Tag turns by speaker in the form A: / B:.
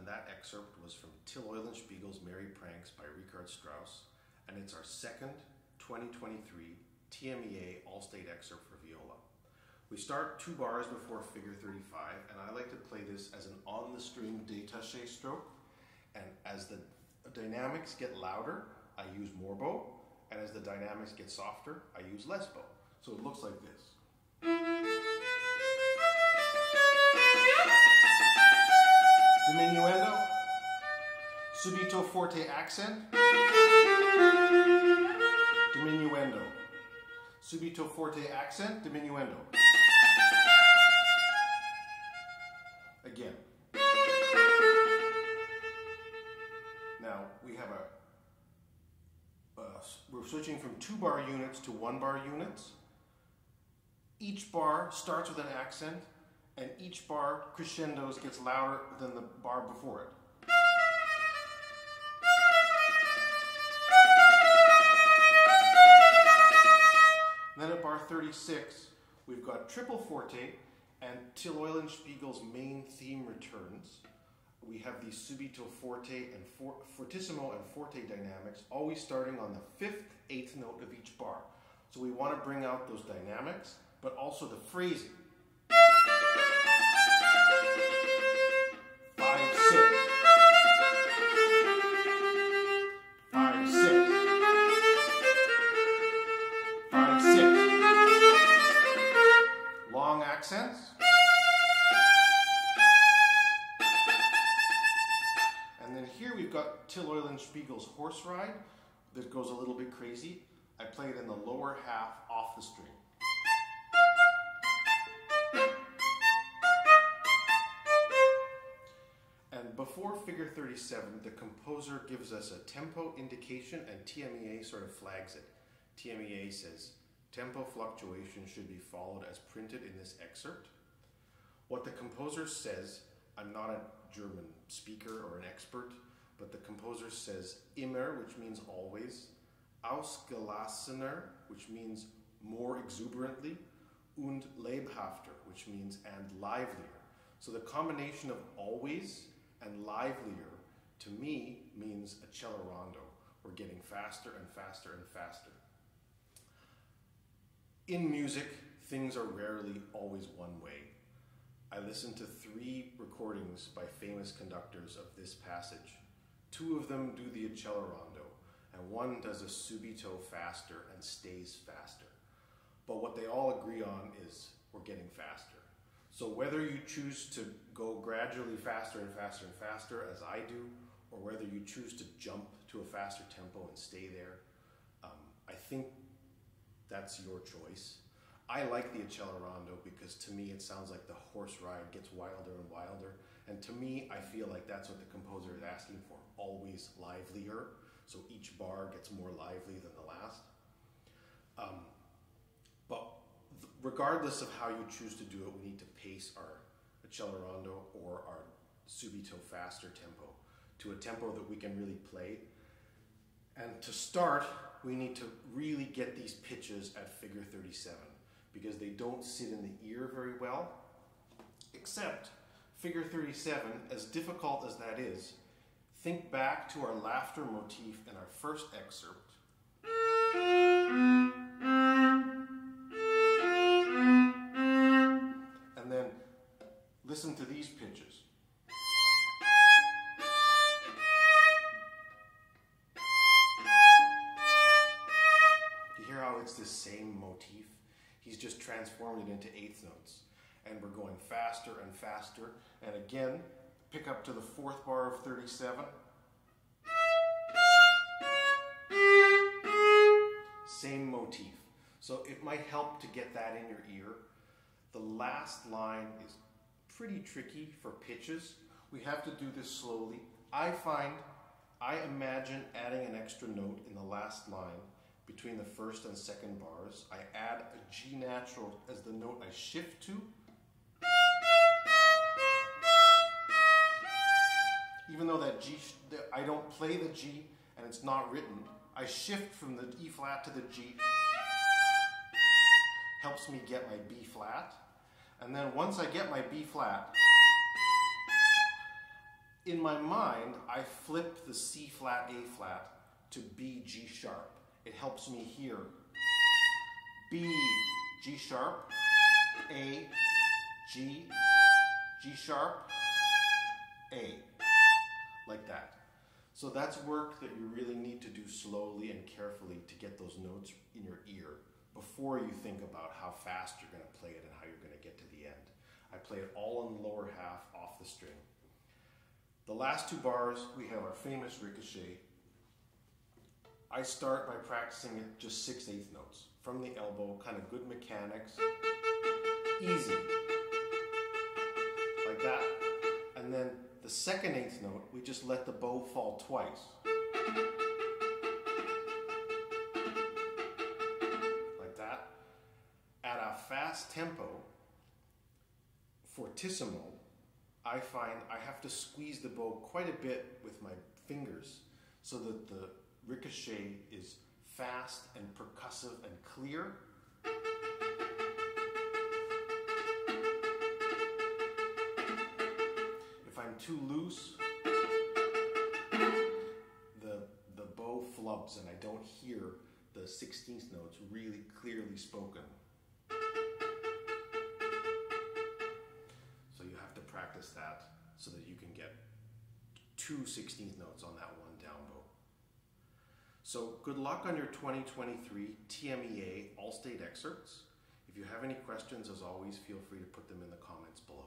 A: and that excerpt was from Till Eulenspiegel's Merry Pranks by Richard Strauss, and it's our second 2023 TMEA All-State excerpt for viola. We start two bars before figure 35, and I like to play this as an on-the-string détaché stroke, and as the dynamics get louder, I use more bow, and as the dynamics get softer, I use less bow. So it looks like this. Forte accent, diminuendo, subito forte accent, diminuendo. Again. Now we have a, we're switching from two bar units to one bar units. Each bar starts with an accent and each bar crescendos gets louder than the bar before it. Then at bar 36, we've got triple forte and Till Eulenspiegel's main theme returns. We have the subito forte and for, fortissimo and forte dynamics, always starting on the fifth, eighth note of each bar. So we want to bring out those dynamics, but also the phrasing. Accents. And then here we've got Till Eulenspiegel's Horse Ride that goes a little bit crazy. I play it in the lower half off the string. And before figure 37, the composer gives us a tempo indication and TMEA sort of flags it. TMEA says, tempo fluctuation should be followed as printed in this excerpt. What the composer says, I'm not a German speaker or an expert, but the composer says immer, which means always, ausgelassener, which means more exuberantly, und lebhafter, which means and livelier. So the combination of always and livelier to me means a. We're getting faster and faster and faster. In music, things are rarely always one way. I listened to three recordings by famous conductors of this passage. Two of them do the accelerando, and one does a subito faster and stays faster. But what they all agree on is we're getting faster. So whether you choose to go gradually faster and faster and faster, as I do, or whether you choose to jump to a faster tempo and stay there, um, I think that's your choice. I like the accelerando because to me it sounds like the horse ride gets wilder and wilder. And to me, I feel like that's what the composer is asking for always livelier. So each bar gets more lively than the last. Um, but regardless of how you choose to do it, we need to pace our accelerando or our subito faster tempo to a tempo that we can really play. And to start, we need to really get these pitches at figure 37 because they don't sit in the ear very well. Except figure 37, as difficult as that is, think back to our laughter motif in our first excerpt. And then listen to these pitches. The same motif? He's just transformed it into eighth notes. And we're going faster and faster. And again, pick up to the fourth bar of 37. Same motif. So it might help to get that in your ear. The last line is pretty tricky for pitches. We have to do this slowly. I find, I imagine adding an extra note in the last line between the first and second bars. I add a G natural as the note I shift to. Even though that G, I don't play the G and it's not written, I shift from the E flat to the G. Helps me get my B flat. And then once I get my B flat, In my mind, I flip the C flat, A flat to B, G sharp. It helps me hear B, G sharp, A, G, G sharp, A. Like that. So that's work that you really need to do slowly and carefully to get those notes in your ear before you think about how fast you're going to play it and how you're going to get to the end. I play it all in the lower half off the string. The last two bars, we have our famous ricochet. I start by practicing it just six eighth notes from the elbow, kind of good mechanics, easy, like that. And then the second eighth note, we just let the bow fall twice. Like that. At a fast tempo, fortissimo, I find I have to squeeze the bow quite a bit with my fingers so that the ricochet is fast and percussive and clear. If I'm too loose, the, the bow flubs and I don't hear the 16th notes really clearly spoken. So you have to practice that so that you can get two 16th notes on that one down bow. So good luck on your 2023 TMEA All-State excerpts. If you have any questions, as always, feel free to put them in the comments below.